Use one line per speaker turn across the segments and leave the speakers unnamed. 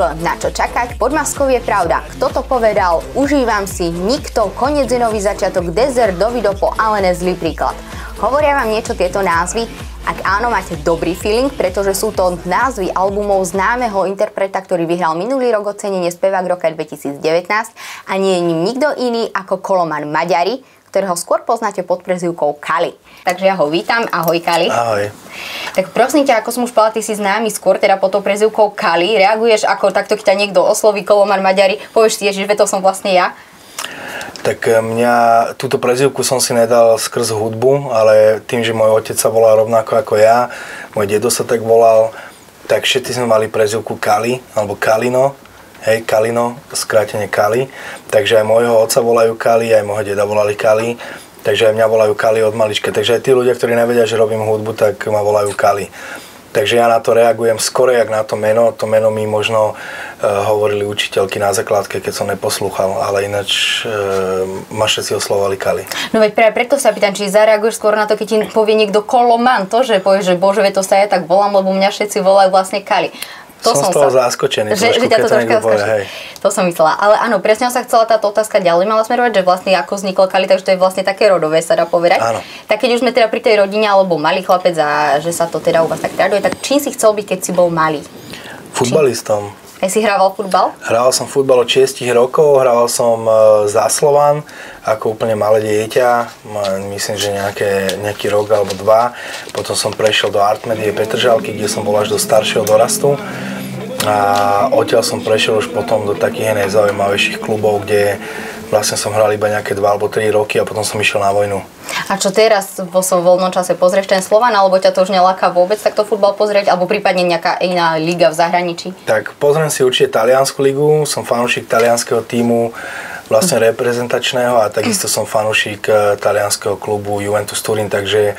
Na čo čakať? Podmaskou je pravda. Kto to povedal? Užívam si. Nikto. Konec je nový začiatok. Desert, Dovido po Alene zlý príklad. Hovoria vám niečo tieto názvy? Ak áno, máte dobrý feeling, pretože sú to názvy albumov známeho interpreta, ktorý vyhral minulý rok ocenenie Spevák roka 2019 a nie je ním nikto iný ako Koloman Maďari, ktorého skôr poznáte pod prezivkou Kali. Takže ja ho vítam. Ahoj Kali.
Ahoj.
Tak prosím ťa, ako som už povedala, ty si známy skôr teda pod tou prezivkou Kali. Reaguješ ako takto, keď ťa niekto osloví Kolomar Maďari, povieš si, že to som vlastne ja?
Tak eh, mňa, túto prezivku som si nedal skrz hudbu, ale tým, že môj otec sa volal rovnako ako ja, môj dedo sa tak volal, tak všetci sme mali prezivku Kali, alebo Kalino, hej, Kalino, skrátene Kali. Takže aj môjho otca volajú Kali, aj môjho deda volali Kali, takže aj mňa volajú Kali od malička. Takže aj tí ľudia, ktorí nevedia, že robím hudbu, tak ma volajú Kali. Takže ja na to reagujem skoro jak na to meno. To meno mi možno uh, hovorili učiteľky na základke, keď som neposlúchal, ale ináč uh, ma všetci oslovali Kali.
No veď práve preto sa pýtam, či zareaguješ skôr na to, keď ti povie niekto Koloman, to, že povieš, že bože, to sa ja tak volám, lebo mňa všetci volajú vlastne Kali.
To som, som z toho sa, zaskočený.
Že, trošku, že ťa to troška zaskočí. To som myslela. Ale áno, presne sa chcela táto otázka ďalej mala smerovať, že vlastne ako vzniklo Kali, takže to je vlastne také rodové, sa dá povedať.
Áno.
Tak keď už sme teda pri tej rodine, alebo malý chlapec a že sa to teda u vás tak traduje, tak čím si chcel byť, keď si bol malý?
Futbalistom.
Aj si hrával futbal?
Hral som futbal od 6 rokov, hral som e, za Slovan ako úplne malé dieťa, myslím, že nejaké, nejaký rok alebo dva. Potom som prešiel do Artmedie Petržalky, kde som bol až do staršieho dorastu. A odtiaľ som prešiel už potom do takých najzaujímavejších klubov, kde vlastne som hral iba nejaké 2 alebo 3 roky a potom som išiel na vojnu.
A čo teraz vo svojom voľnom čase pozrieš ten Slovan, alebo ťa to už neláka vôbec takto futbal pozrieť, alebo prípadne nejaká iná liga v zahraničí?
Tak pozriem si určite Taliansku ligu, som fanúšik talianského týmu, vlastne reprezentačného a takisto som fanúšik eh, talianského klubu Juventus Turin, takže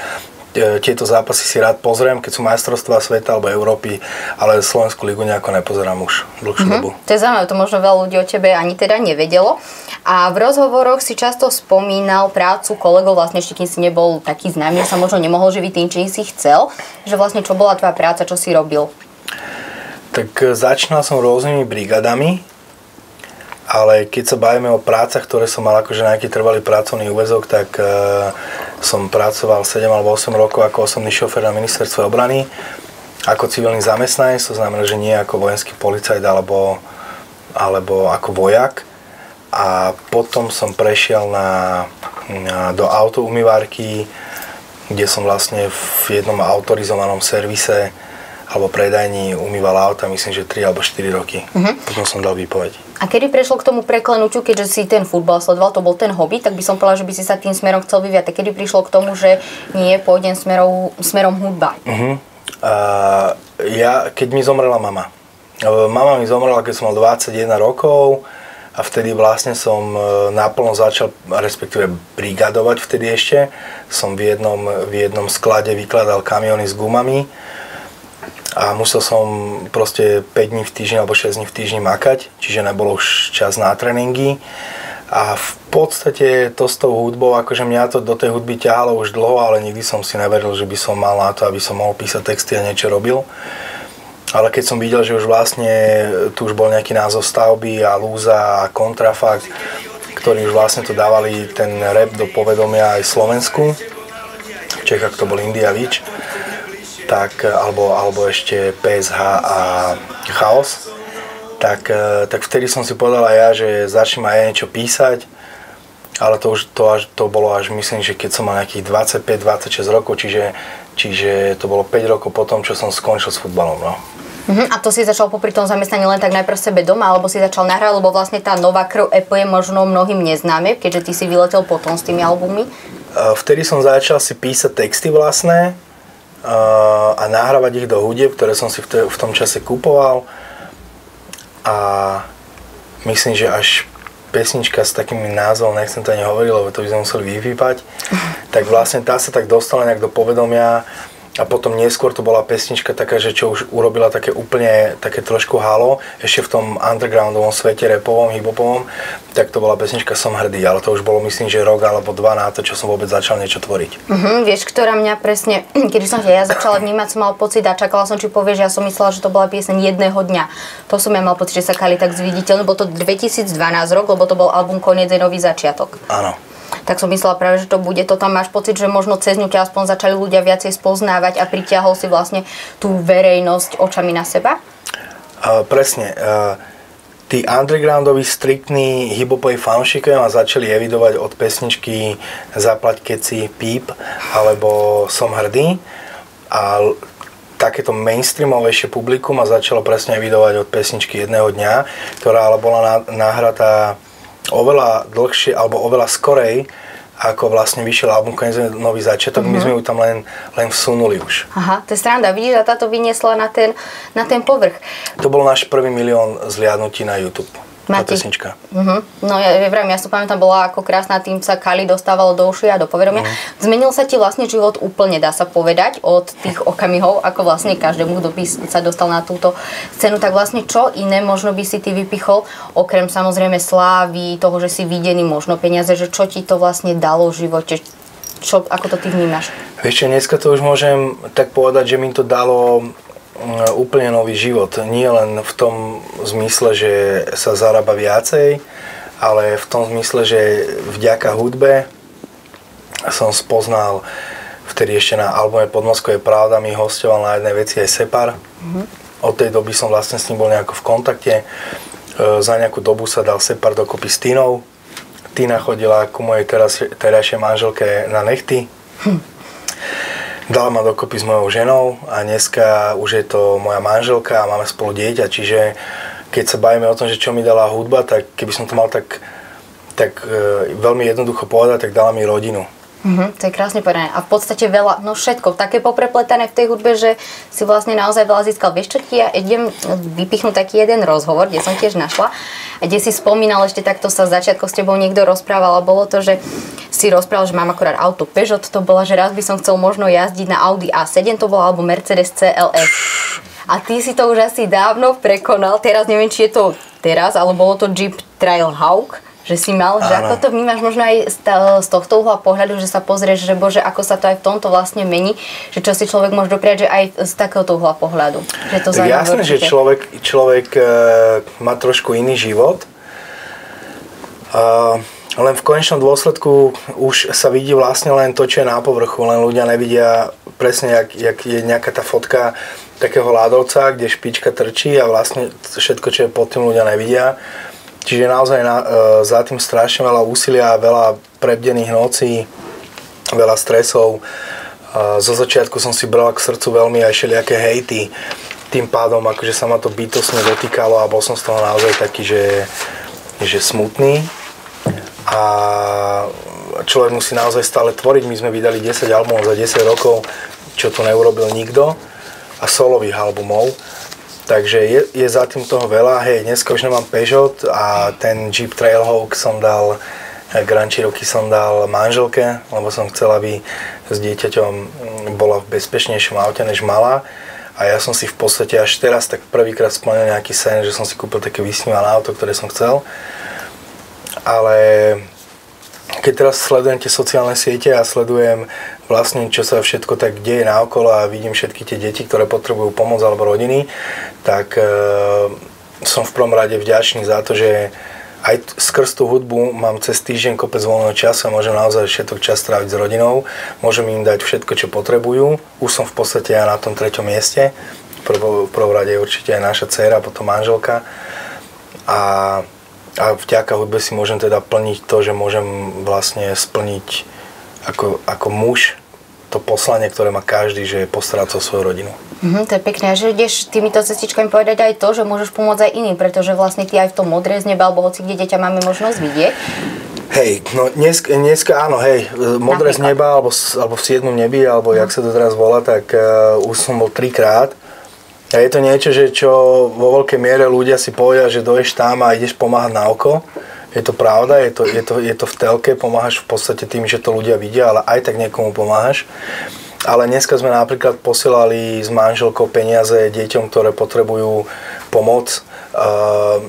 tieto zápasy si rád pozriem, keď sú majstrovstvá sveta alebo Európy, ale Slovenskú ligu nejako nepozerám už dlhšiu mm-hmm. dobu.
To je zaujímavé, to možno veľa ľudí o tebe ani teda nevedelo. A v rozhovoroch si často spomínal prácu kolegov, vlastne ešte kým si nebol taký známy, že sa možno nemohol živiť tým, čím si chcel, že vlastne čo bola tvoja práca, čo si robil?
Tak e, začínal som rôznymi brigadami, ale keď sa bavíme o prácach, ktoré som mal akože nejaký trvalý pracovný úvezok, tak uh, som pracoval 7 alebo 8 rokov ako osobný šofer na ministerstve obrany, ako civilný zamestnanec, to znamená, že nie ako vojenský policajt alebo, alebo ako vojak. A potom som prešiel na, na, do autoumývarky, kde som vlastne v jednom autorizovanom servise alebo predajní umýval auta, myslím, že 3 alebo 4 roky. Uh-huh. Potom som dal výpoveď.
A kedy prešlo k tomu preklenutiu, keďže si ten futbal sledoval, to bol ten hobby, tak by som povedala, že by si sa tým smerom chcel vyviať. Tak kedy prišlo k tomu, že nie, pôjdem smerom, smerom hudba?
Uh-huh. Uh, ja, keď mi zomrela mama. Mama mi zomrela, keď som mal 21 rokov a vtedy vlastne som e, naplno začal, respektíve brigadovať vtedy ešte. Som v jednom, v jednom sklade vykladal kamiony s gumami a musel som proste 5 dní v týždni alebo 6 dní v týždni makať, čiže nebolo už čas na tréningy. A v podstate to s tou hudbou, akože mňa to do tej hudby ťahalo už dlho, ale nikdy som si neveril, že by som mal na to, aby som mohol písať texty a niečo robil. Ale keď som videl, že už vlastne tu už bol nejaký názov stavby a lúza a kontrafakt, ktorí už vlastne to dávali ten rap do povedomia aj Slovensku. V Čechách to bol India Witch tak, alebo, alebo ešte PSH a Chaos, tak, e, tak vtedy som si povedal aj ja, že začnem aj ja niečo písať, ale to už to, až, to bolo až myslím, že keď som mal nejakých 25-26 rokov, čiže, čiže to bolo 5 rokov potom, čo som skončil s futbalom. No.
Uh-huh. A to si začal popri tom zamestnaní len tak najprv sebe doma, alebo si začal nahrať, lebo vlastne tá nová krv EP je možno mnohým neznáme, keďže ty si vyletel potom s tými albumi? E,
vtedy som začal si písať texty vlastné, a nahrávať ich do hudieb, ktoré som si v tom čase kupoval. A myslím, že až pesnička s takým názvom, nechcem to ani hovoriť, lebo to by sme museli vypípať, tak vlastne tá sa tak dostala nejak do povedomia a potom neskôr to bola pesnička taká, že čo už urobila také úplne, také trošku halo, ešte v tom undergroundovom svete, repovom, hiphopovom, tak to bola pesnička Som hrdý, ale to už bolo myslím, že rok alebo dva na to, čo som vôbec začal niečo tvoriť.
Uh-huh, vieš, ktorá mňa presne, keď som ja začala vnímať, som mal pocit a čakala som, či povieš, ja som myslela, že to bola pieseň jedného dňa. To som ja mal pocit, že sa Kali tak zviditeľný, bol to 2012 rok, lebo to bol album Koniec je nový začiatok.
Áno
tak som myslela práve, že to bude. To tam máš pocit, že možno cez ňu ťa aspoň začali ľudia viacej spoznávať a pritiahol si vlastne tú verejnosť očami na seba?
Uh, presne. Uh, tí undergroundoví, striktní hiphopoví fanúšikovia ma začali evidovať od pesničky Zaplať keci, Píp alebo Som hrdý. A takéto mainstreamovejšie publikum ma začalo presne evidovať od pesničky jedného dňa, ktorá ale bola nahratá oveľa dlhšie alebo oveľa skorej, ako vlastne vyšiel album Konec nový začiatok, mm-hmm. my mhm. sme ju tam len, len vsunuli už.
Aha, to je stranda, vidíš, a táto vyniesla na ten, na ten povrch.
To bol náš prvý milión zliadnutí na YouTube. Mati. pesnička.
Uh-huh. No ja, ja, ja si pamätám, bola ako krásna, tým sa Kali dostávalo do uši a do povedomia. Uh-huh. Zmenil sa ti vlastne život úplne, dá sa povedať, od tých okamihov, ako vlastne každému, kto by sa dostal na túto scénu, tak vlastne čo iné možno by si ty vypichol, okrem samozrejme slávy, toho, že si videný, možno peniaze, že čo ti to vlastne dalo v živote, čo, ako to ty vnímaš?
Vieš čo, dneska to už môžem tak povedať, že mi to dalo úplne nový život. Nie len v tom zmysle, že sa zarába viacej, ale v tom zmysle, že vďaka hudbe som spoznal vtedy ešte na albume Podmosko je pravda, mi hostoval na jednej veci aj Separ. Mm-hmm. Od tej doby som vlastne s ním bol nejako v kontakte. E, za nejakú dobu sa dal Separ dokopy s Tinou. Tina chodila ku mojej teraz, terajšej manželke na nechty. Hm dala ma dokopy s mojou ženou a dneska už je to moja manželka a máme spolu dieťa, čiže keď sa bavíme o tom, že čo mi dala hudba, tak keby som to mal tak, tak e, veľmi jednoducho povedať, tak dala mi rodinu.
Mm-hmm, to je krásne povedané. A v podstate veľa, no všetko, také poprepletané v tej hudbe, že si vlastne naozaj veľa získal. Vieš čo ti, ja idem vypichnúť taký jeden rozhovor, kde som tiež našla, a kde si spomínal, ešte takto sa v začiatku s tebou niekto rozprával a bolo to, že si rozprával, že mám akorát auto Peugeot, to bola, že raz by som chcel možno jazdiť na Audi A7, to bola, alebo Mercedes CLS. A ty si to už asi dávno prekonal, teraz neviem, či je to teraz, ale bolo to Jeep Trailhawk že si mal, že ako to vnímaš možno aj z, tohto uhla pohľadu, že sa pozrieš, že bože, ako sa to aj v tomto vlastne mení, že čo si človek môže dopriať, že aj z takéhoto uhla pohľadu. Že to
Jasné, že človek, človek uh, má trošku iný život. Uh, len v konečnom dôsledku už sa vidí vlastne len to, čo je na povrchu, len ľudia nevidia presne, jak, jak je nejaká tá fotka takého ľadovca, kde špička trčí a vlastne všetko, čo je pod tým ľudia nevidia. Čiže naozaj na, e, za tým strašne veľa úsilia, veľa prebdených nocí, veľa stresov. E, zo začiatku som si bral k srdcu veľmi aj všelijaké hejty. Tým pádom akože sa ma to bytosne dotýkalo a bol som z toho naozaj taký, že, že smutný. A človek musí naozaj stále tvoriť. My sme vydali 10 albumov za 10 rokov, čo to neurobil nikto. A solových albumov. Takže je, je za tým toho veľa. Hej, dneska už nemám Peugeot a ten Jeep Trailhawk som dal, eh, Grand Cherokee som dal manželke, lebo som chcel, aby s dieťaťom mm, bola v bezpečnejšom aute než malá. A ja som si v podstate až teraz tak prvýkrát splnil nejaký sen, že som si kúpil také vysnívané auto, ktoré som chcel. Ale keď teraz sledujem tie sociálne siete a sledujem vlastne, čo sa všetko tak deje naokolo a vidím všetky tie deti, ktoré potrebujú pomoc alebo rodiny, tak e, som v prvom rade vďačný za to, že aj skrz tú hudbu mám cez týždeň kopec voľného času a môžem naozaj všetok čas stráviť s rodinou. Môžem im dať všetko, čo potrebujú. Už som v podstate aj na tom treťom mieste. v prvom rade je určite aj naša dcéra, potom manželka. A a vďaka hudbe si môžem teda plniť to, že môžem vlastne splniť ako, ako muž to poslanie, ktoré má každý, že je postarať o svoju rodinu.
Mm, to je pekné, že ideš týmito cestičkami povedať aj to, že môžeš pomôcť aj iným, pretože vlastne ty aj v tom modre z neba, alebo hoci kde dieťa máme možnosť vidieť.
Hej, no dneska, dneska áno, hej, modré z neba, alebo, alebo v siedmom nebi, alebo mm. jak sa to teraz volá, tak uh, už som bol trikrát a je to niečo, že čo vo veľkej miere ľudia si povedia, že doješ tam a ideš pomáhať na oko. Je to pravda, je to, je, to, je to v telke, pomáhaš v podstate tým, že to ľudia vidia, ale aj tak niekomu pomáhaš. ale dneska sme napríklad posielali s manželkou peniaze deťom, ktoré potrebujú pomoc. Uh,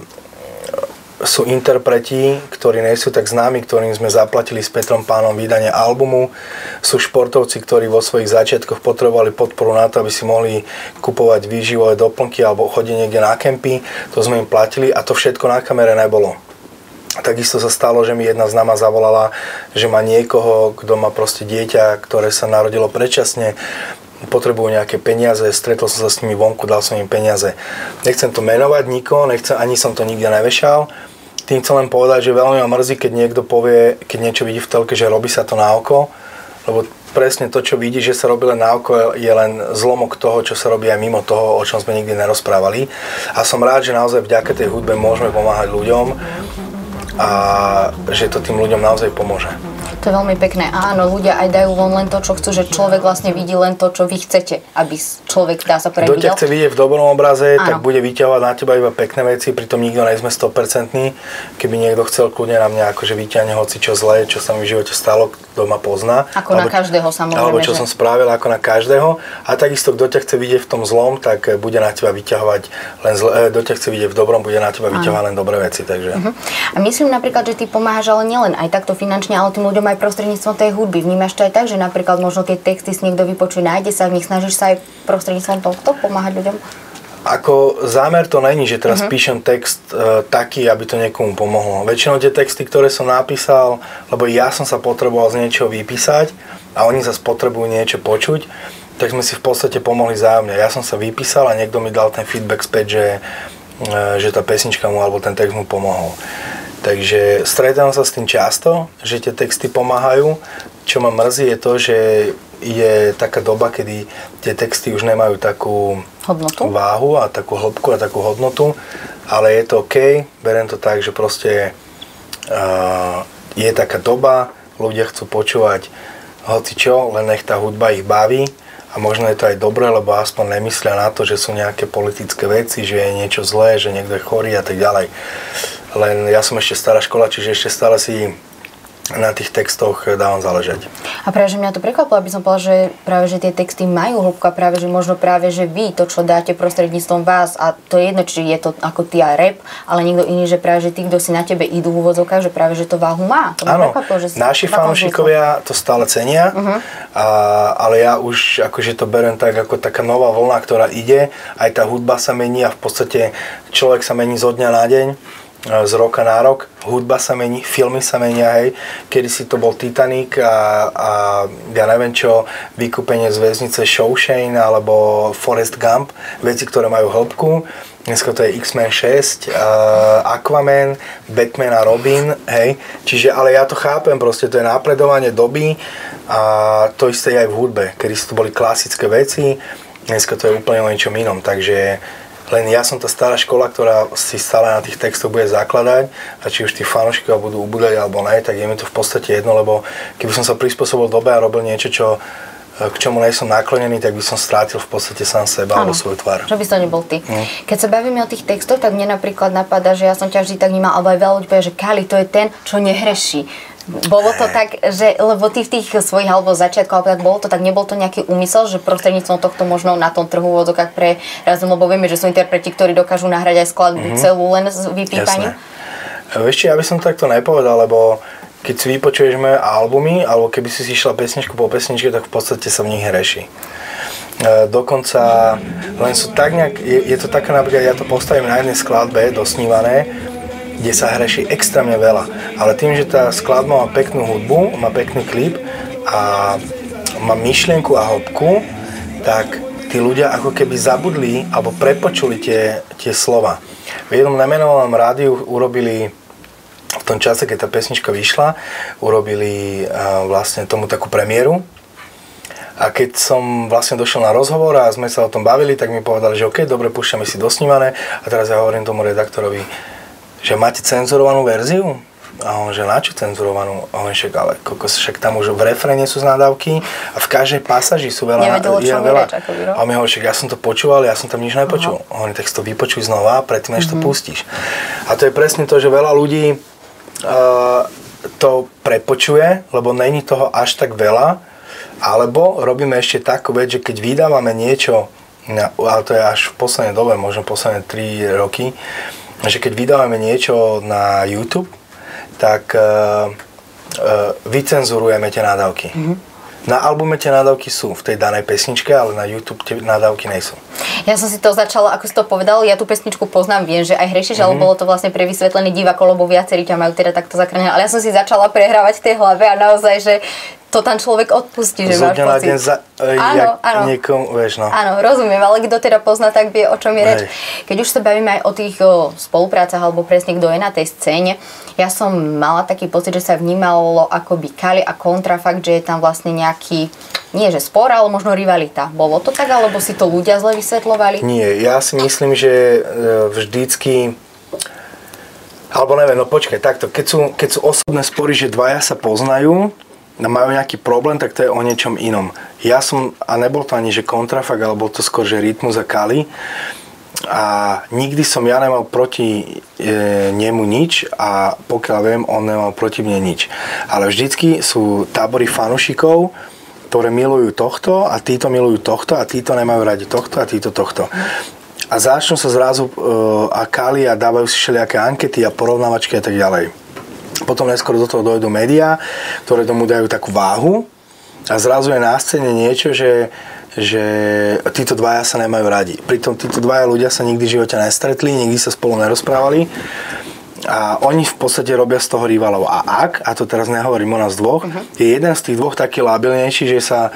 sú interpreti, ktorí nie sú tak známi, ktorým sme zaplatili s Petrom Pánom vydanie albumu. Sú športovci, ktorí vo svojich začiatkoch potrebovali podporu na to, aby si mohli kupovať výživové doplnky alebo chodiť niekde na kempy. To sme im platili a to všetko na kamere nebolo. Takisto sa stalo, že mi jedna známa zavolala, že má niekoho, kto má proste dieťa, ktoré sa narodilo predčasne, potrebujú nejaké peniaze, stretol som sa s nimi vonku, dal som im peniaze. Nechcem to menovať nikoho, nechcem, ani som to nikde nevešal. Tým chcem len povedať, že veľmi ma mrzí, keď niekto povie, keď niečo vidí v telke, že robí sa to na oko, lebo presne to, čo vidí, že sa robí len na oko, je len zlomok toho, čo sa robí aj mimo toho, o čom sme nikdy nerozprávali. A som rád, že naozaj vďaka tej hudbe môžeme pomáhať ľuďom a že to tým ľuďom naozaj pomôže.
To je veľmi pekné. Áno, ľudia aj dajú von len to, čo chcú, že človek vlastne vidí len to, čo vy chcete, aby človek dá sa pre
Kto ťa chce vidieť v dobrom obraze, Áno. tak bude vyťahovať na teba iba pekné veci, pritom nikto nie sme 100%. Keby niekto chcel kľudne na mňa akože vyťahne hoci čo zlé, čo sa mi v živote stalo, doma pozná.
Ako alebo, na každého samozrejme.
Alebo čo že... som spravil ako na každého. A takisto, kto ťa chce vidieť v tom zlom, tak bude na teba vyťahovať len zlé, eh, kto ťa chce vidieť v dobrom, bude na teba vyťahovať len dobré veci. Takže. Uh-huh.
A myslím napríklad, že ty pomáhaš ale nielen aj takto finančne, ale tým ľuďom aj prostredníctvom tej hudby. Vnímaš to aj tak, že napríklad možno keď texty si niekto vypočuje, nájde sa v nich, snažíš sa aj prostredníctvom tohto pomáhať ľuďom?
Ako zámer to není, že teraz uh-huh. píšem text e, taký, aby to niekomu pomohlo. Väčšinou tie texty, ktoré som napísal, lebo ja som sa potreboval z niečoho vypísať a oni sa potrebujú niečo počuť, tak sme si v podstate pomohli zájomne. Ja som sa vypísal a niekto mi dal ten feedback späť, že, e, že tá pesnička mu alebo ten text mu pomohol. Takže stretávam sa s tým často, že tie texty pomáhajú. Čo ma mrzí je to, že je taká doba, kedy tie texty už nemajú takú
hodnotu?
váhu a takú hĺbku a takú hodnotu, ale je to OK, beriem to tak, že proste uh, je taká doba, ľudia chcú počúvať hoci čo, len nech tá hudba ich baví a možno je to aj dobré, lebo aspoň nemyslia na to, že sú nejaké politické veci, že je niečo zlé, že niekto je chorý a tak ďalej. Len ja som ešte stará škola, čiže ešte stále si na tých textoch dávam záležať.
A práve, že mňa to prekvapilo, aby som povedal, že práve, že tie texty majú hĺbku a práve, že možno práve, že vy to, čo dáte prostredníctvom vás a to je jedno, či je to ako ty a rap, ale niekto iný, že práve, že tí, kto si na tebe idú v úvodzovkách, že práve, že to váhu má. To
Áno, že naši fanúšikovia to stále cenia, uh-huh. a, ale ja už akože to berem tak ako taká nová vlna, ktorá ide, aj tá hudba sa mení a v podstate človek sa mení zo dňa na deň z roka na rok. Hudba sa mení, filmy sa menia, hej. Kedy si to bol Titanic a, a ja neviem čo, vykúpenie z väznice Shawshane alebo Forest Gump, veci, ktoré majú hĺbku. Dneska to je X-Men 6, uh, Aquaman, Batman a Robin, hej. Čiže, ale ja to chápem, proste to je napredovanie doby a to isté je aj v hudbe, kedy si to boli klasické veci, dneska to je úplne o ničom inom, takže len ja som tá stará škola, ktorá si stále na tých textoch bude zakladať a či už tí fanúšikovia budú ubúdať alebo ne, tak je mi to v podstate jedno, lebo keby som sa prispôsobil dobe a robil niečo, čo k čomu nie som naklonený, tak by som strátil v podstate sám seba alebo svoju tvár.
Že by to nebol ty. Mm. Keď sa bavíme o tých textoch, tak mne napríklad napadá, že ja som ťa vždy tak vnímal, alebo aj veľa ľudí povie, že Kali, to je ten, čo nehreší. Bolo to tak, že, lebo ty v tých svojich alebo začiatkoch, alebo tak bolo to tak, nebol to nejaký úmysel, že prostredníctvom tohto možno na tom trhu vodokách pre razom, lebo vieme, že sú interpreti, ktorí dokážu nahrať aj skladbu mm-hmm. celú len s vypípaním?
Vieš, ja by som to takto nepovedal, lebo keď si vypočuješ moje albumy, alebo keby si si išla pesničku po pesničke, tak v podstate sa v nich reší. E, dokonca len sú tak nejak, je, je to také napríklad, ja to postavím na jednej skladbe, dosnívané, kde sa hreší extrémne veľa. Ale tým, že tá skladba má peknú hudbu, má pekný klip a má myšlienku a hĺbku, tak tí ľudia ako keby zabudli alebo prepočuli tie, tie slova. V jednom nemenovanom rádiu urobili v tom čase, keď tá pesnička vyšla, urobili vlastne tomu takú premiéru. A keď som vlastne došiel na rozhovor a sme sa o tom bavili, tak mi povedali, že OK, dobre, púšťame si dosnívané. A teraz ja hovorím tomu redaktorovi, že máte cenzurovanú verziu? A on, že na čo cenzurovanú? A on však, ale kokos, však tam už v refréne sú nadávky a v každej pasaži sú veľa.
Nevedelo, čo veľa. Reč,
a on mi hovorí, však ja som to počúval, ja som tam nič nepočul. Uh-huh. On tak si to vypočuj znova, predtým, než uh-huh. to mhm. pustíš. A to je presne to, že veľa ľudí uh, to prepočuje, lebo není toho až tak veľa Alebo robíme ešte takú vec, že keď vydávame niečo, ale to je až v poslednej dobe, možno posledné 3 roky, že keď vydávame niečo na YouTube, tak uh, uh, vycenzurujeme tie nádavky. Mm-hmm. Na albume tie nádavky sú v tej danej pesničke, ale na YouTube tie nádavky nejsú.
Ja som si to začala, ako si to povedal, ja tú pesničku poznám, viem, že aj hrešiš, mm-hmm. ale mhm. bolo to vlastne pre vysvetlený divako, lebo viacerí ťa majú teda takto zakrnené. Ale ja som si začala prehrávať v tej hlave a naozaj, že to tam človek odpustí, že máš pocit.
deň za, e, áno, áno. niekomu, vieš, no.
Áno, rozumiem, ale kto teda pozná, tak vie, o čom je reč. Keď už sa bavíme aj o tých o, spoluprácach, alebo presne kto je na tej scéne, ja som mala taký pocit, že sa vnímalo akoby Kali a kontra fakt, že je tam vlastne nejaký, nie že spor, ale možno rivalita. Bolo to tak, alebo si to ľudia zle vysvetľovali?
Nie, ja si myslím, že e, vždycky alebo neviem, no počkaj, takto, keď sú, keď sú osobné spory, že dvaja sa poznajú, majú nejaký problém, tak to je o niečom inom. Ja som, a nebol to ani že kontrafak, ale bol to skôr, že rytmus a kali. A nikdy som ja nemal proti e, nemu nič a pokiaľ viem, on nemal proti mne nič. Ale vždycky sú tábory fanušikov, ktoré milujú tohto a títo milujú tohto a títo nemajú radi tohto a títo tohto. A začnú sa zrazu e, a kali a dávajú si všelijaké ankety a porovnávačky a tak ďalej. Potom neskôr do toho dojdú médiá, ktoré tomu dajú takú váhu a zrazu je na scéne niečo, že, že títo dvaja sa nemajú radi. Pritom títo dvaja ľudia sa nikdy v živote nestretli, nikdy sa spolu nerozprávali a oni v podstate robia z toho rivalov. A ak, a to teraz nehovorím o nás dvoch, uh-huh. je jeden z tých dvoch taký labilnejší, že sa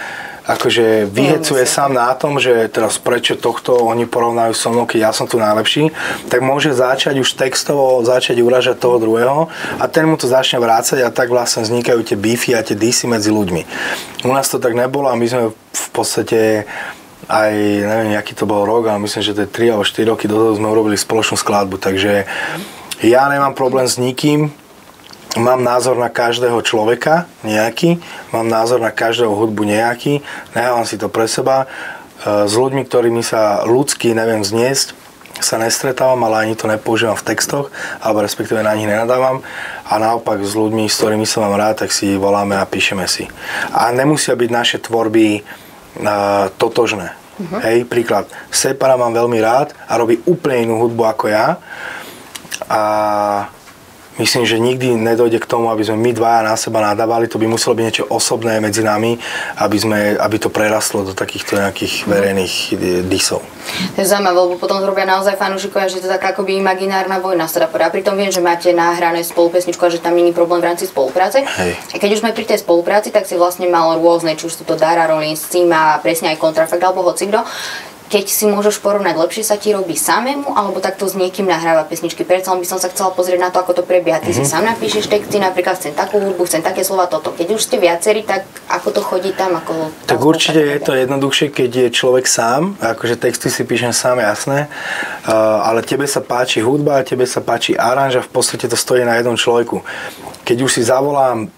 akože vyhecuje sám na tom, že teraz prečo tohto oni porovnajú so mnou, keď ja som tu najlepší, tak môže začať už textovo začať uražať toho druhého a ten mu to začne vrácať a tak vlastne vznikajú tie beefy a tie disy medzi ľuďmi. U nás to tak nebolo a my sme v podstate aj, neviem, aký to bol rok, ale myslím, že to je 3 alebo 4 roky dozadu sme urobili spoločnú skladbu, takže ja nemám problém s nikým, mám názor na každého človeka nejaký, mám názor na každého hudbu nejaký, nehávam si to pre seba. E, s ľuďmi, ktorými sa ľudský neviem zniesť, sa nestretávam, ale ani to nepoužívam v textoch, alebo respektíve na nich nenadávam. A naopak s ľuďmi, s ktorými som mám rád, tak si voláme a píšeme si. A nemusia byť naše tvorby uh, totožné. Uh-huh. Hej, príklad. Separa mám veľmi rád a robí úplne inú hudbu ako ja. A myslím, že nikdy nedojde k tomu, aby sme my dvaja na seba nadávali, to by muselo byť niečo osobné medzi nami, aby, sme, aby to prerastlo do takýchto nejakých verejných disov.
To je zaujímavé, lebo potom to robia naozaj fanúšikovia, že to je taká akoby imaginárna vojna, sa dá povedať. A pritom viem, že máte nahrané spolupesničku a že tam není problém v rámci spolupráce. Hej. A keď už sme pri tej spolupráci, tak si vlastne mal rôzne, či už sú to Dara Rollins, Cima, presne aj Kontrafakt alebo hocikdo keď si môžeš porovnať, lepšie sa ti robí samému, alebo takto s niekým nahráva pesničky. Predsa by som sa chcela pozrieť na to, ako to prebieha. Ty mm-hmm. si mhm. sám napíšeš texty, napríklad chcem takú hudbu, chcem také slova, toto. Keď už ste viacerí, tak ako to chodí tam? Ako
tak určite je to jednoduchšie, keď je človek sám, akože texty si píšem sám, jasné, uh, ale tebe sa páči hudba, tebe sa páči aranž a v podstate to stojí na jednom človeku. Keď už si zavolám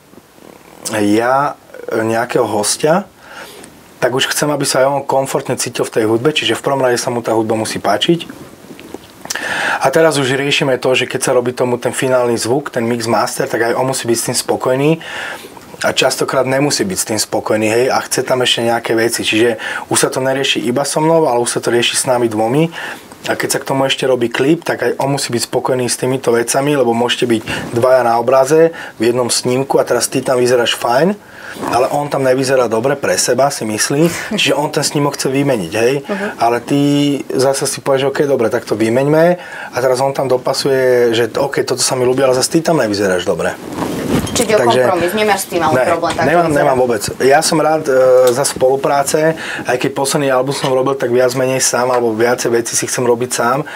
ja nejakého hostia, tak už chcem, aby sa on komfortne cítil v tej hudbe, čiže v prvom rade sa mu tá hudba musí páčiť. A teraz už riešime to, že keď sa robí tomu ten finálny zvuk, ten mix master, tak aj on musí byť s tým spokojný a častokrát nemusí byť s tým spokojný, hej, a chce tam ešte nejaké veci. Čiže už sa to nerieši iba so mnou, ale už sa to rieši s nami dvomi. A keď sa k tomu ešte robí klip, tak aj on musí byť spokojný s týmito vecami, lebo môžete byť dvaja na obraze v jednom snímku a teraz ty tam vyzeráš fajn, ale on tam nevyzerá dobre pre seba, si myslí, čiže on ten snímok chce vymeniť, hej? Uh-huh. Ale ty zase si povieš, OK, dobre, tak to vymeňme a teraz on tam dopasuje, že OK, toto sa mi ľúbi, ale zase ty tam nevyzeráš dobre.
Čiže o Takže, kompromis, nemáš s tým ale ne, problém? Tak
nemám, nemám vôbec. Ja som rád e, za spolupráce, aj keď posledný album som robil tak viac menej sám, alebo viacej veci si chcem robiť sám,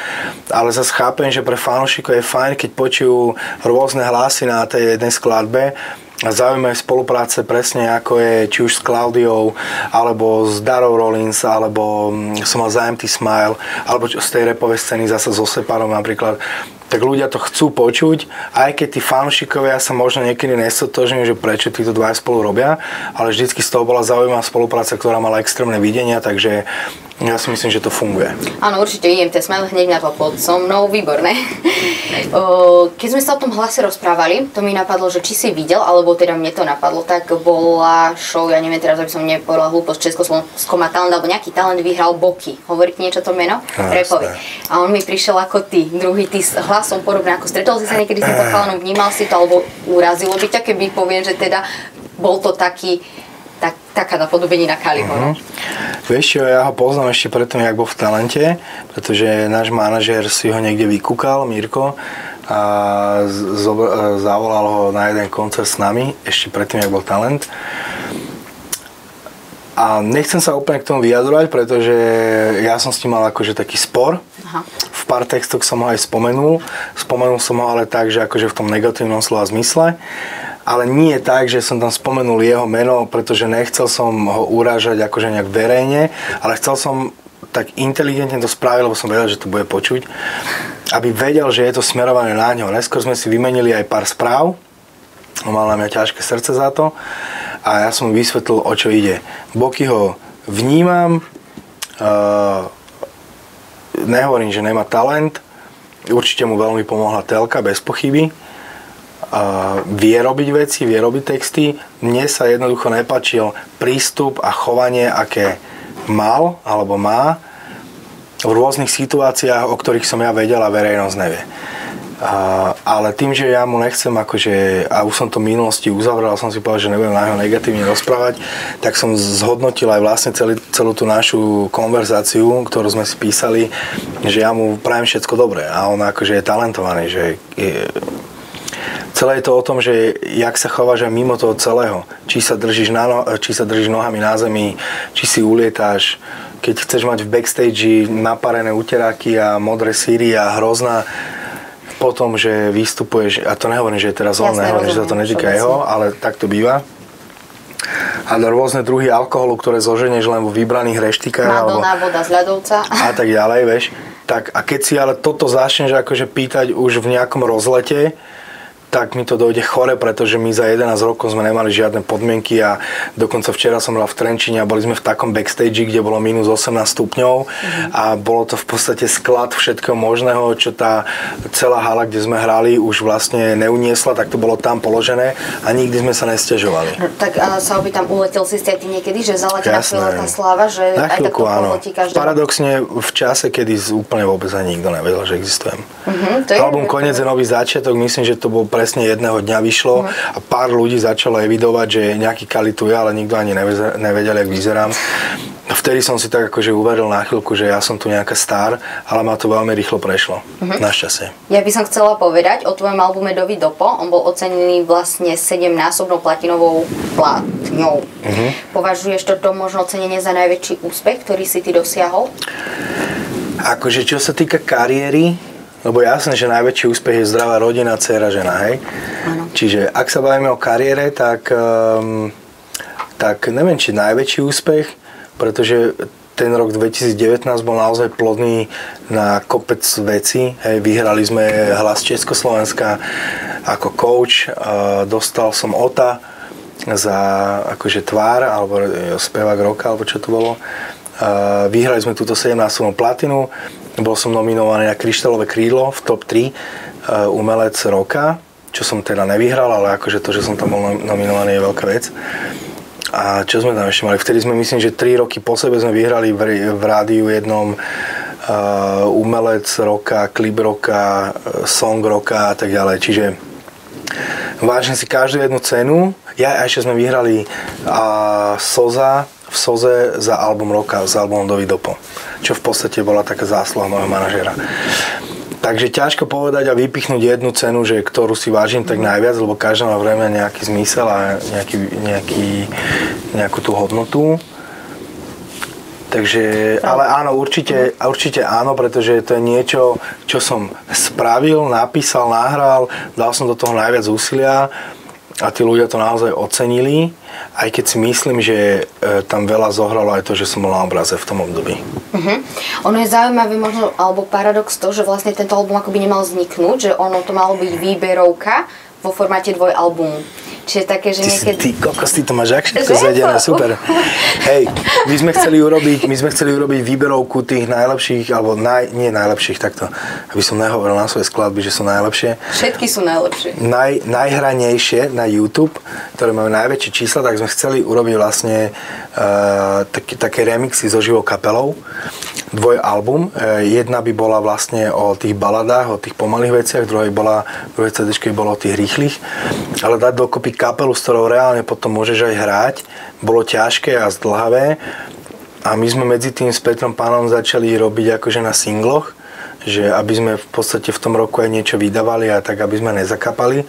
ale zase chápem, že pre fanúšikov je fajn, keď počujú rôzne hlasy na tej jednej skladbe, zaujímavé spolupráce presne ako je či už s Klaudiou, alebo s Darou Rollins, alebo mm, som mal za Empty Smile, alebo z tej repovej scény zase so Separom napríklad. Tak ľudia to chcú počuť, aj keď tí fanúšikovia sa možno niekedy nestotožňujú, že prečo títo dvaja spolu robia, ale vždycky z toho bola zaujímavá spolupráca, ktorá mala extrémne videnia, takže Ja si myslím, že to funguje.
Áno, určite IMT Smile hneď na to pod so mnou, výborné. Keď sme sa o tom hlase rozprávali, to mi napadlo, že či si videl, alebo teda mne to napadlo, tak bola show, ja neviem teraz, aby som nepovedala hlúposť, Československo má talent, alebo nejaký talent vyhral Boky. Hovorí ti niečo to meno? Repovi. A on mi prišiel ako ty, druhý, ty s hlasom podobne ako stretol si sa niekedy s týmto chalanom, vnímal si to, alebo urazilo by ťa, keby poviem, že teda bol to taký tak, taká napodobenina Kalihora.
Uh-huh. Vieš čo, ja ho poznám ešte predtým, jak bol v talente, pretože náš manažér si ho niekde vykúkal, Mirko, a zobr- zavolal ho na jeden koncert s nami, ešte predtým, jak bol talent. A nechcem sa úplne k tomu vyjadrovať, pretože ja som s ním mal akože taký spor. Aha. V pár textoch som ho aj spomenul. Spomenul som ho ale tak, že akože v tom negatívnom slova zmysle ale nie tak, že som tam spomenul jeho meno, pretože nechcel som ho urážať akože nejak verejne, ale chcel som tak inteligentne to spraviť, lebo som vedel, že to bude počuť, aby vedel, že je to smerované na ňo. Neskôr sme si vymenili aj pár správ, on mal na mňa ťažké srdce za to a ja som mu vysvetlil, o čo ide. Boky ho vnímam, uh, nehovorím, že nemá talent, určite mu veľmi pomohla telka, bez pochyby, vie robiť veci, vie robiť texty. Mne sa jednoducho nepačil prístup a chovanie, aké mal alebo má v rôznych situáciách, o ktorých som ja vedel a verejnosť nevie. A, ale tým, že ja mu nechcem akože, a už som to v minulosti uzavrel, som si povedal, že nebudem na neho negatívne rozprávať, tak som zhodnotil aj vlastne celý, celú tú našu konverzáciu, ktorú sme si písali, že ja mu prajem všetko dobré a on akože je talentovaný, že je, celé je to o tom, že jak sa chováš aj mimo toho celého. Či sa držíš, na no, či sa držíš nohami na zemi, či si ulietáš, keď chceš mať v backstage naparené uteráky a modré síry a hrozná, potom, že vystupuješ, a to nehovorím, že je teraz on, nehovorím, že sa to netýka jeho, ale tak to býva. A rôzne druhy alkoholu, ktoré zoženieš len vo vybraných reštikách.
Madonna, alebo, voda z ľadovca.
A tak ďalej, vieš. Tak, a keď si ale toto začneš akože pýtať už v nejakom rozlete, tak mi to dojde chore, pretože my za 11 rokov sme nemali žiadne podmienky a dokonca včera som hral v Trenčine a boli sme v takom backstage, kde bolo minus 18 stupňov mm-hmm. a bolo to v podstate sklad všetkého možného, čo tá celá hala, kde sme hrali, už vlastne neuniesla, tak to bolo tam položené a nikdy sme sa nestežovali.
No, tak uh, sa obytam, uletel si ste ty niekedy, že zaletená tá sláva, že
Na chvíľku, aj tak to Paradoxne v čase, kedy úplne vôbec ani nikto nevedel, že existujem. To Album Konec je nový začiatok, myslím, že to bol pre presne jedného dňa vyšlo a pár ľudí začalo evidovať, že nejaký kalitu je, ale nikto ani nevedel, jak vyzerám. Vtedy som si tak akože uveril na chvíľku, že ja som tu nejaká star, ale ma to veľmi rýchlo prešlo. Uh-huh. Našťastie.
Ja by som chcela povedať o tvojom albume Dovi Dopo. On bol ocenený vlastne 7-násobnou platinovou platňou. Uh-huh. Považuješ toto možno ocenenie za najväčší úspech, ktorý si ty dosiahol?
Akože čo sa týka kariéry, lebo jasné, že najväčší úspech je zdravá rodina, dcera, žena, hej? Ano. Čiže ak sa bavíme o kariére, tak, um, tak neviem, či najväčší úspech, pretože ten rok 2019 bol naozaj plodný na kopec veci. Hej, vyhrali sme hlas Československa ako coach, dostal som OTA za akože tvár, alebo spevák roka, alebo čo to bolo. Vyhrali sme túto 17 platinu, bol som nominovaný na Kryštálové krídlo v top 3 e, umelec roka, čo som teda nevyhral, ale akože to, že som tam bol nominovaný je veľká vec. A čo sme tam ešte mali? Vtedy sme myslím, že 3 roky po sebe sme vyhrali v, v rádiu jednom uh, umelec roka, klip roka, e, song roka a tak ďalej. Čiže vážne si každú jednu cenu. Ja ešte sme vyhrali uh, Soza v Soze za album roka, za albumom Dovi Dopo, čo v podstate bola taká zásluha môjho manažera. Takže ťažko povedať a vypichnúť jednu cenu, že ktorú si vážim tak najviac, lebo každá má vrejme nejaký zmysel a nejaký, nejaký, nejakú tú hodnotu. Takže, ale áno, určite, určite áno, pretože to je niečo, čo som spravil, napísal, nahral, dal som do toho najviac úsilia a tí ľudia to naozaj ocenili, aj keď si myslím, že e, tam veľa zohralo aj to, že som bol na obraze v tom období.
Uh-huh. Ono je zaujímavé možno, alebo paradox to, že vlastne tento album akoby nemal vzniknúť, že ono to malo byť výberovka vo formáte dvojalbumu. Čiže také, že
ty
niekedy...
Si, ty kokos, ty to máš ak všetko zvedené, super. Hej, my sme chceli urobiť, my sme chceli urobiť výberovku tých najlepších, alebo naj, nie najlepších, takto, aby som nehovoril na svoje skladby, že sú najlepšie.
Všetky sú najlepšie.
Naj, najhranejšie na YouTube, ktoré majú najväčšie čísla, tak sme chceli urobiť vlastne uh, tak, také remixy so živou kapelou dvojalbum. E, jedna by bola vlastne o tých baladách, o tých pomalých veciach, druhej bola, druhé CD bolo o tých rýchlych. Ale dať dokopy kapelu, s ktorou reálne potom môžeš aj hrať, bolo ťažké a zdlhavé. A my sme medzi tým s Petrom Pánom začali robiť akože na singloch, že aby sme v podstate v tom roku aj niečo vydávali a tak, aby sme nezakapali.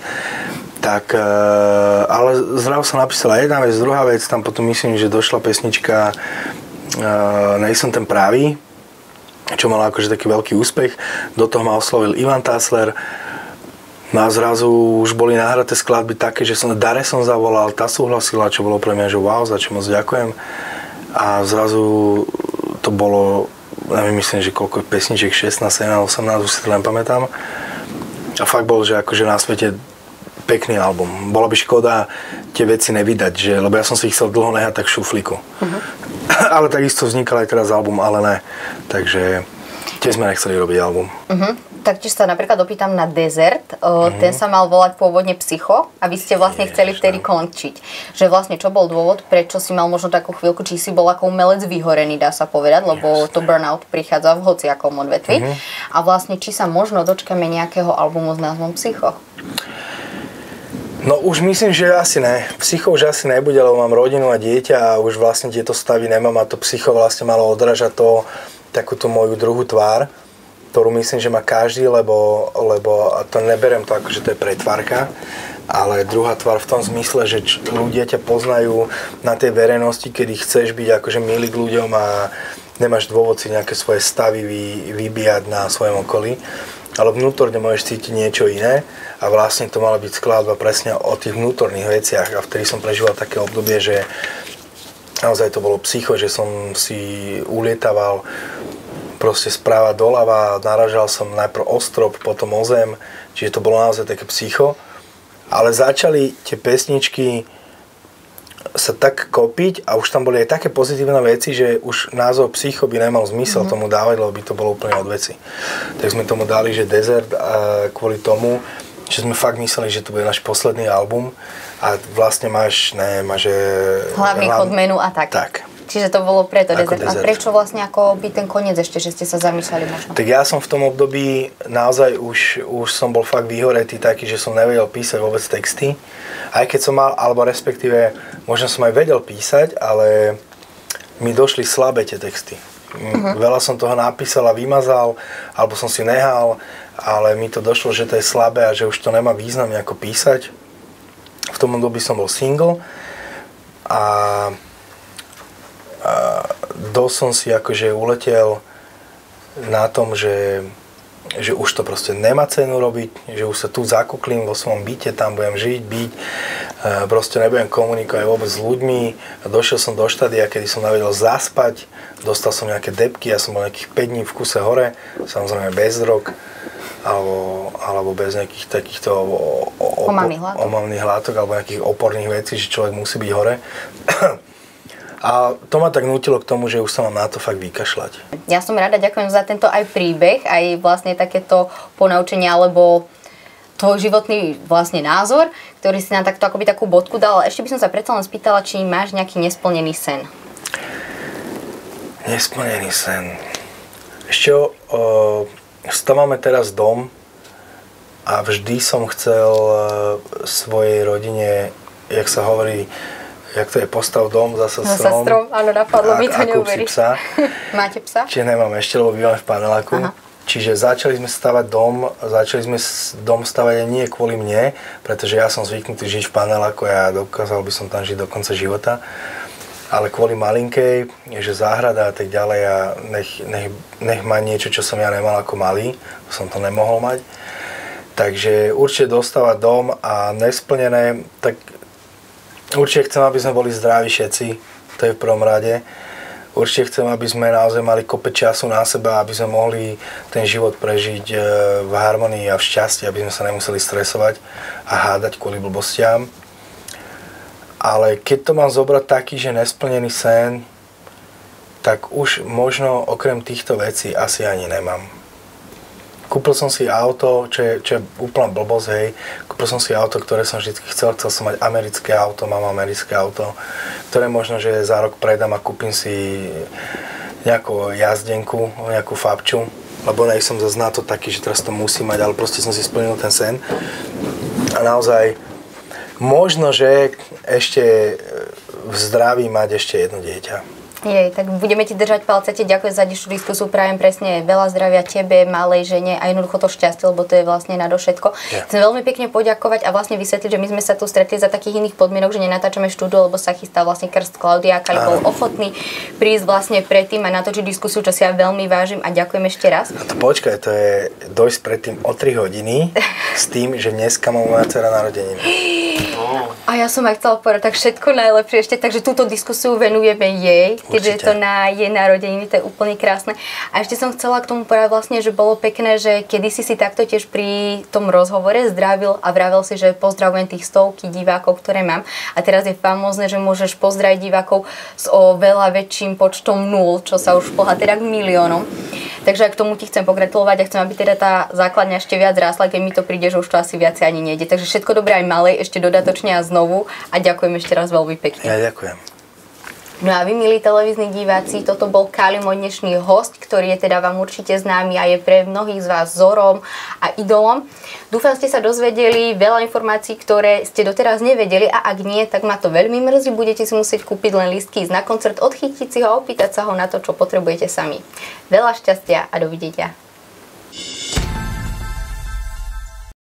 Tak, e, ale zrazu sa napísala jedna vec, druhá vec, tam potom myslím, že došla pesnička uh, Nejsem ten pravý, čo mal akože taký veľký úspech. Do toho ma oslovil Ivan Tásler. No a zrazu už boli nahraté skladby také, že som Dare som zavolal, tá súhlasila, čo bolo pre mňa, že wow, za čo moc ďakujem. A zrazu to bolo, neviem, myslím, že koľko pesničiek, 16, 17, 18, už si to len pamätám. A fakt bol, že akože na svete pekný album. Bola by škoda tie veci nevydať, že, lebo ja som si ich chcel dlho nehať tak v šuflíku. Uh-huh. ale takisto vznikal aj teraz album, ale ne. Takže tiež sme nechceli robiť album. Uh-huh.
Taktiež sa napríklad opýtam na Desert. Uh-huh. Ten sa mal volať pôvodne Psycho a vy ste vlastne Jež, chceli vtedy končiť. Že vlastne čo bol dôvod, prečo si mal možno takú chvíľku, či si bol ako umelec vyhorený, dá sa povedať, lebo Jasne. to burnout prichádza v hociakom odvetvi. Uh-huh. A vlastne či sa možno dočkame nejakého albumu s názvom Psycho?
No už myslím, že asi ne. Psycho už asi nebude, lebo mám rodinu a dieťa a už vlastne tieto stavy nemám a to psycho vlastne malo odražať to, takúto moju druhú tvár, ktorú myslím, že má každý, lebo, lebo to neberiem to ako, že to je pretvárka, ale druhá tvár v tom zmysle, že č- ľudia ťa poznajú na tej verejnosti, kedy chceš byť akože milý k ľuďom a nemáš dôvod si nejaké svoje stavy vy, vybíjať na svojom okolí. Ale vnútorne môžeš cítiť niečo iné a vlastne to mala byť skladba presne o tých vnútorných veciach. A vtedy som prežíval také obdobie, že naozaj to bolo psycho, že som si ulietaval proste správa doľava, naražal som najprv o strop, potom o zem, čiže to bolo naozaj také psycho. Ale začali tie pesničky sa tak kopiť a už tam boli aj také pozitívne veci, že už názov psycho by nemal zmysel mm-hmm. tomu dávať, lebo by to bolo úplne od veci. Tak sme tomu dali, že Desert a kvôli tomu, že sme fakt mysleli, že to bude náš posledný album a vlastne máš, ne, máš...
Hlavný hlav... chod menu a tak.
Tak.
Čiže to bolo preto desert. desert. A prečo vlastne ako by ten koniec ešte, že ste sa zamýšľali možno?
Tak ja som v tom období naozaj už, už som bol fakt vyhoretý taký, že som nevedel písať vôbec texty. Aj keď som mal, alebo respektíve, možno som aj vedel písať, ale mi došli slabé tie texty. Uh-huh. Veľa som toho napísal a vymazal, alebo som si nehal, ale mi to došlo, že to je slabé a že už to nemá význam ako písať. V tom období som bol single a dosť som si akože uletel na tom, že, že už to proste nemá cenu robiť, že už sa tu zakuklím vo svojom byte, tam budem žiť, byť, proste nebudem komunikovať vôbec s ľuďmi. Došiel som do štádia, kedy som navedel zaspať, dostal som nejaké depky, ja som bol nejakých 5 dní v kuse hore, samozrejme bez drog, alebo, alebo bez nejakých takýchto
omamných
látok alebo nejakých oporných vecí, že človek musí byť hore. A to ma tak nutilo k tomu, že už sa mám na to fakt vykašľať.
Ja som rada, ďakujem za tento aj príbeh, aj vlastne takéto ponaučenie, alebo tvoj životný vlastne názor, ktorý si nám takto akoby takú bodku dal. Ešte by som sa predsa len spýtala, či máš nejaký nesplnený sen.
Nesplnený sen. Ešte o, stávame teraz dom a vždy som chcel e, svojej rodine, jak sa hovorí, jak to je postav dom, zase
strom. Zase strom, áno, napadlo mi to neuveríš.
psa.
Máte psa?
Čiže nemám ešte, lebo bývam v paneláku. Aha. Čiže začali sme stavať dom, začali sme dom stavať nie kvôli mne, pretože ja som zvyknutý žiť v paneláku a ja dokázal by som tam žiť do konca života, ale kvôli malinkej, že záhrada a tak ďalej a nech, nech, nech má niečo, čo som ja nemal ako malý, som to nemohol mať. Takže určite dostávať dom a nesplnené, tak Určite chcem, aby sme boli zdraví všetci, to je v prvom rade. Určite chcem, aby sme naozaj mali kope času na seba, aby sme mohli ten život prežiť e, v harmonii a v šťastí, aby sme sa nemuseli stresovať a hádať kvôli blbostiam. Ale keď to mám zobrať taký, že nesplnený sen, tak už možno okrem týchto vecí asi ani nemám. Kúpil som si auto, čo je, čo je úplná blbosť, hej. Kúpil som si auto, ktoré som vždy chcel. Chcel som mať americké auto, mám americké auto, ktoré možno, že za rok predám a kúpim si nejakú jazdenku, nejakú fabču, lebo nej som zase na to taký, že teraz to musím mať, ale proste som si splnil ten sen. A naozaj, možno, že ešte v zdraví mať ešte jedno dieťa.
Jej, tak budeme ti držať palce, ti ďakujem za dnešnú diskusiu, prajem presne veľa zdravia tebe, malej žene a jednoducho to šťastie, lebo to je vlastne na všetko. Yeah. Chcem veľmi pekne poďakovať a vlastne vysvetliť, že my sme sa tu stretli za takých iných podmienok, že nenatáčame štúdio, lebo sa chystá vlastne krst Klaudia, Kali bol ochotný prísť vlastne predtým a natočiť diskusiu, čo si ja veľmi vážim a ďakujem ešte raz.
No to počkaj, to je dojsť predtým o 3 hodiny s tým, že dneska má moja dcera narodeniny.
A ja som aj chcela povedať tak všetko najlepšie ešte, takže túto diskusiu venujeme jej, keďže je to na jej narodeniny, to je úplne krásne. A ešte som chcela k tomu povedať vlastne, že bolo pekné, že kedy si si takto tiež pri tom rozhovore zdravil a vravel si, že pozdravujem tých stovky divákov, ktoré mám. A teraz je famózne, že môžeš pozdraviť divákov s o veľa väčším počtom nul, čo sa už pohľa teda k miliónom. Takže k tomu ti chcem pogratulovať a chcem, aby teda tá základňa ešte viac rásla, keď mi to príde, že už to asi viac ani nejde. Takže všetko dobré aj malej, ešte dodatočne a znovu a ďakujem ešte raz veľmi pekne.
Ja ďakujem.
No a vy, milí televízni diváci, toto bol Kali, môj dnešný host, ktorý je teda vám určite známy a je pre mnohých z vás vzorom a idolom. Dúfam, ste sa dozvedeli veľa informácií, ktoré ste doteraz nevedeli a ak nie, tak ma to veľmi mrzí. Budete si musieť kúpiť len listky na koncert, odchytiť si ho a opýtať sa ho na to, čo potrebujete sami. Veľa šťastia a dovidenia.